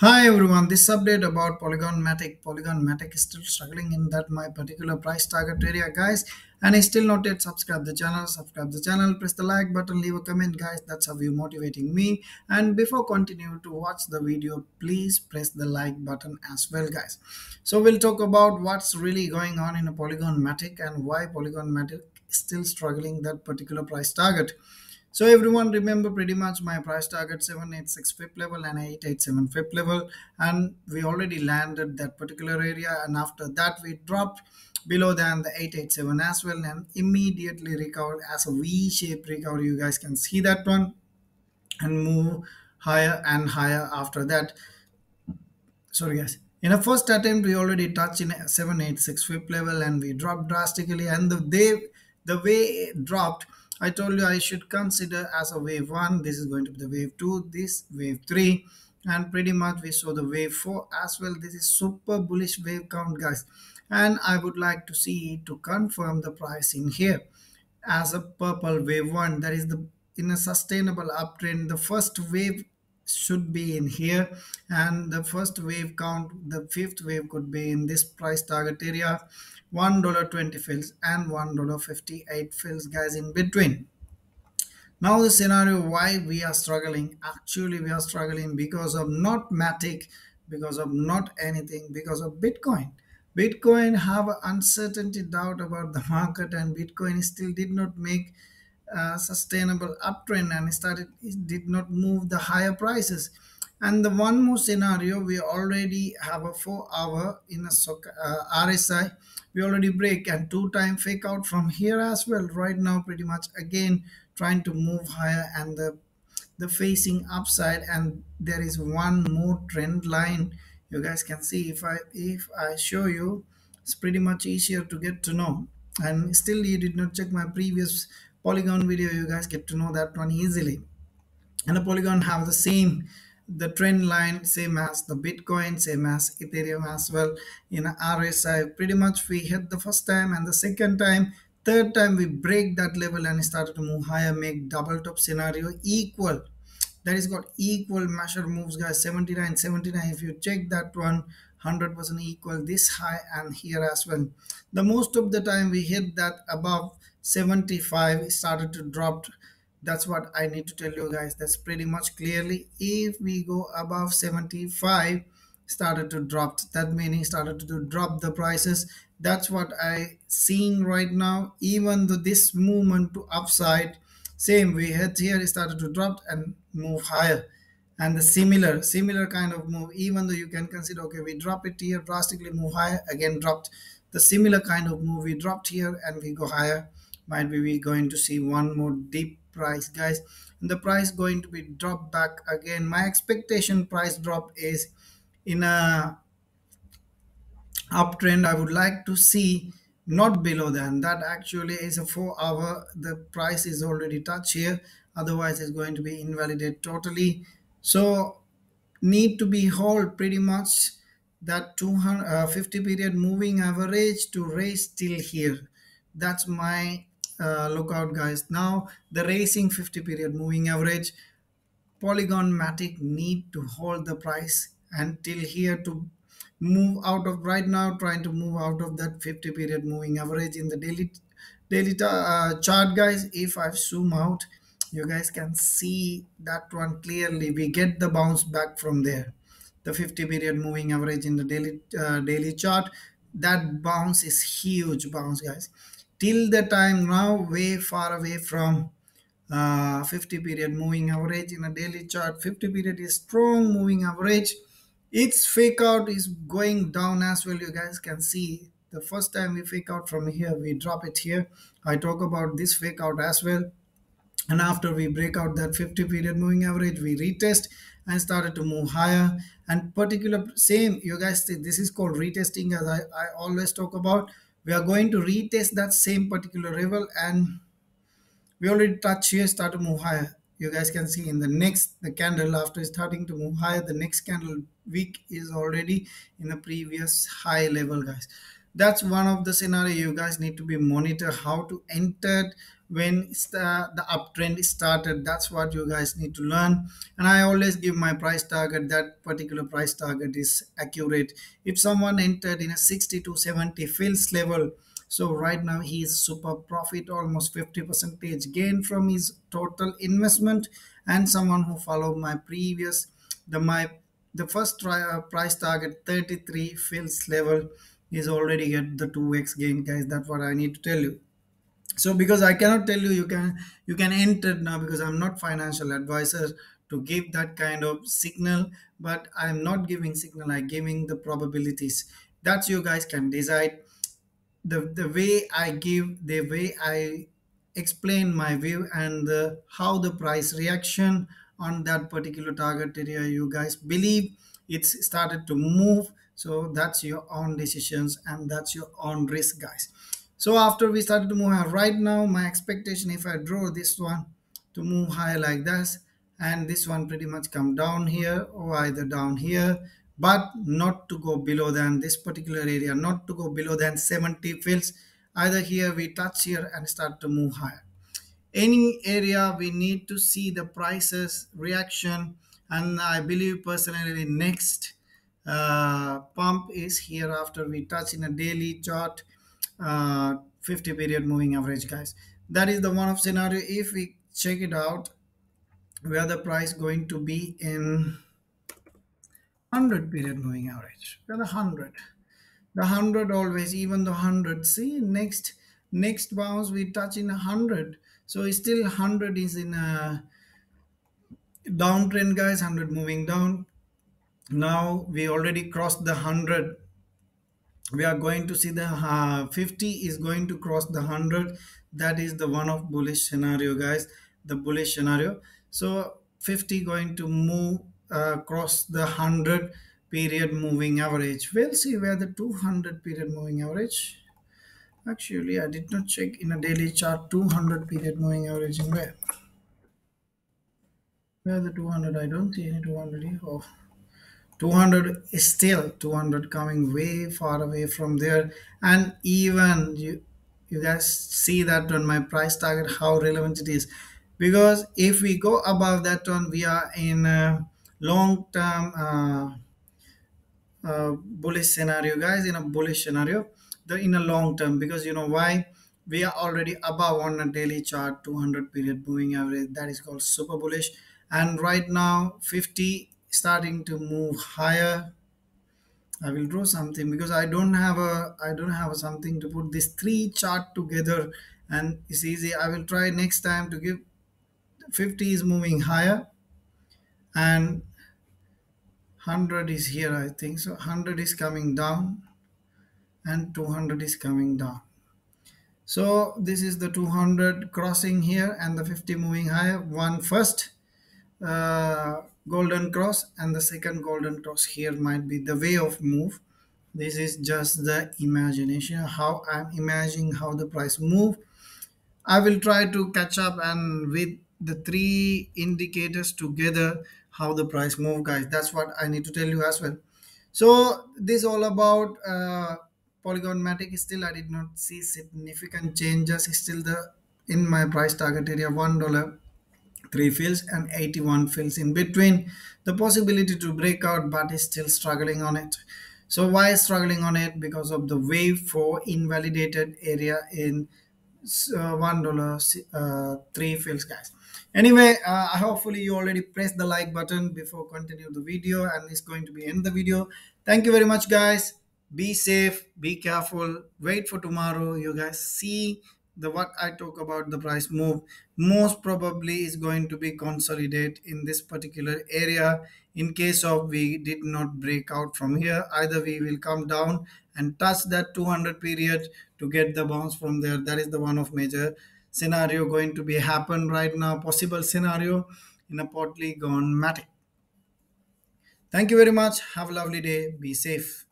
Hi everyone, this update about Polygon Matic. Polygon Matic is still struggling in that my particular price target area guys. And I still not yet subscribe the channel, subscribe the channel, press the like button, leave a comment guys, that's how you motivating me. And before continue to watch the video, please press the like button as well guys. So we'll talk about what's really going on in a Polygon Matic and why Polygon Matic is still struggling that particular price target. So everyone remember pretty much my price target 786 fib level and 887 fib level. And we already landed that particular area. And after that we dropped below than the 887 as well and immediately recovered as a V-shaped recovery. You guys can see that one and move higher and higher after that. Sorry guys. In a first attempt we already touched in 786 fib level and we dropped drastically. And the day the way it dropped I told you I should consider as a wave 1 this is going to be the wave 2 this wave 3 and pretty much we saw the wave 4 as well. This is super bullish wave count guys. And I would like to see to confirm the price in here. As a purple wave 1 that is the in a sustainable uptrend the first wave should be in here. And the first wave count the fifth wave could be in this price target area one dollar 20 fills and one dollar 58 fills guys in between. Now the scenario why we are struggling actually we are struggling because of not matic because of not anything because of bitcoin. Bitcoin have uncertainty doubt about the market and bitcoin still did not make sustainable uptrend and started it did not move the higher prices. And the one more scenario we already have a four hour in a soc- uh, rsi we already break and two time fake out from here as well. Right now pretty much again trying to move higher and the the facing upside. And there is one more trend line. You guys can see if i if i show you it's pretty much easier to get to know. And still you did not check my previous polygon video you guys get to know that one easily. And the polygon have the same the trend line same as the bitcoin same as ethereum as well. In rsi pretty much we hit the first time and the second time third time we break that level and started to move higher make double top scenario equal. That is got equal measure moves guys. 79 79 if you check that one 100% equal this high and here as well. The most of the time we hit that above 75 started to drop. That's what i need to tell you guys. That's pretty much clearly. If we go above 75 started to drop. That meaning started to drop the prices. That's what i seeing right now. Even though this movement to upside same we hit here it started to drop and move higher. And the similar similar kind of move. Even though you can consider okay we drop it here drastically move higher again dropped. The similar kind of move we dropped here and we go higher might be we going to see one more deep price guys. And the price going to be dropped back again. My expectation price drop is in a uptrend. I would like to see not below than that. Actually is a four hour. The price is already touched here. Otherwise it's going to be invalidated totally. So need to be hold pretty much that 250 uh, period moving average to raise till here. That's my uh, lookout guys. Now the racing 50 period moving average. Polygon matic need to hold the price until here to move out of right now trying to move out of that 50 period moving average in the daily daily uh, chart guys. If i zoom out you guys can see that one clearly. We get the bounce back from there. The 50 period moving average in the daily uh, daily chart. That bounce is huge bounce guys till the time now way far away from uh, 50 period moving average in a daily chart 50 period is strong moving average. Its fake out is going down as well. You guys can see the first time we fake out from here we drop it here. I talk about this fake out as well. And after we break out that 50 period moving average we retest and started to move higher. And particular same you guys see this is called retesting as I, I always talk about we are going to retest that same particular level and we already touch here start to move higher. You guys can see in the next the candle after starting to move higher the next candle week is already in the previous high level guys. That's one of the scenario you guys need to be monitor how to enter when the, the uptrend started that's what you guys need to learn. And i always give my price target that particular price target is accurate. If someone entered in a 60 to 70 fills level so right now he is super profit almost 50 percentage gain from his total investment. And someone who followed my previous the my the first try, uh, price target 33 fills level is already at the 2x gain guys. That's what i need to tell you so because i cannot tell you you can you can enter now because i'm not financial advisor to give that kind of signal but i'm not giving signal i'm giving the probabilities that you guys can decide the the way I give, the way I explain my view, and the, how the price reaction on that particular target area you guys believe it's started to move. So that's your own decisions and that's your own risk, guys. So after we started to move higher, right now my expectation if I draw this one to move higher like this, and this one pretty much come down here or either down here but not to go below than this particular area not to go below than 70 fills either here we touch here and start to move higher. Any area we need to see the prices reaction and i believe personally next uh, pump is here after we touch in a daily chart uh, 50 period moving average guys. That is the one of scenario. If we check it out where the price going to be in 100 period moving average? Where the 100 the 100 always even the 100 see next next bounce we touch in a 100 so still 100 is in a downtrend guys 100 moving down. Now we already crossed the 100 we are going to see the uh, 50 is going to cross the 100 that is the one of bullish scenario guys. The bullish scenario. So 50 going to move uh, across the 100 period moving average. We'll see where the 200 period moving average. Actually i did not check in a daily chart 200 period moving average in where? Where the 200 i don't see any 200 here. oh 200 is still 200 coming way far away from there. And even you you guys see that on my price target how relevant it is. Because if we go above that one we are in a long term uh, uh, bullish scenario guys in a bullish scenario the in a long term. Because you know why? We are already above on a daily chart 200 period moving average. That is called super bullish. And right now 50 starting to move higher i will draw something because i don't have a i don't have something to put this three chart together. And it's easy. I will try next time to give 50 is moving higher and 100 is here i think. So 100 is coming down and 200 is coming down. So this is the 200 crossing here and the 50 moving higher. One first uh, golden cross and the second golden cross here might be the way of move. This is just the imagination how i'm imagining how the price move. I will try to catch up and with the three indicators together how the price move guys. That's what i need to tell you as well. So this all about uh, polygon matic. Still i did not see significant changes. Still the in my price target area one dollar 3 fills and 81 fills in between. The possibility to break out but is still struggling on it. So why struggling on it? Because of the wave four invalidated area in uh, one dollar uh, three fills guys. Anyway uh, hopefully you already pressed the like button before continue the video and it's going to be end the video. Thank you very much guys. Be safe be careful wait for tomorrow. You guys see the what I talk about the price move most probably is going to be consolidate in this particular area in case of we did not break out from here. Either we will come down and touch that 200 period to get the bounce from there. That is the one of major scenario going to be happen right now possible scenario in a polygon matic thank you very much. Have a lovely day. Be safe